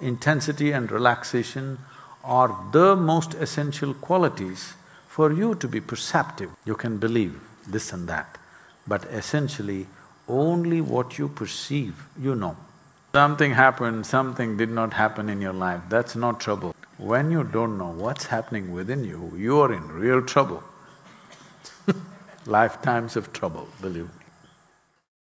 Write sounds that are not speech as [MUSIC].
Intensity and relaxation are the most essential qualities for you to be perceptive. You can believe this and that, but essentially only what you perceive, you know. Something happened, something did not happen in your life, that's not trouble. When you don't know what's happening within you, you are in real trouble. [LAUGHS] Lifetimes of trouble, believe me.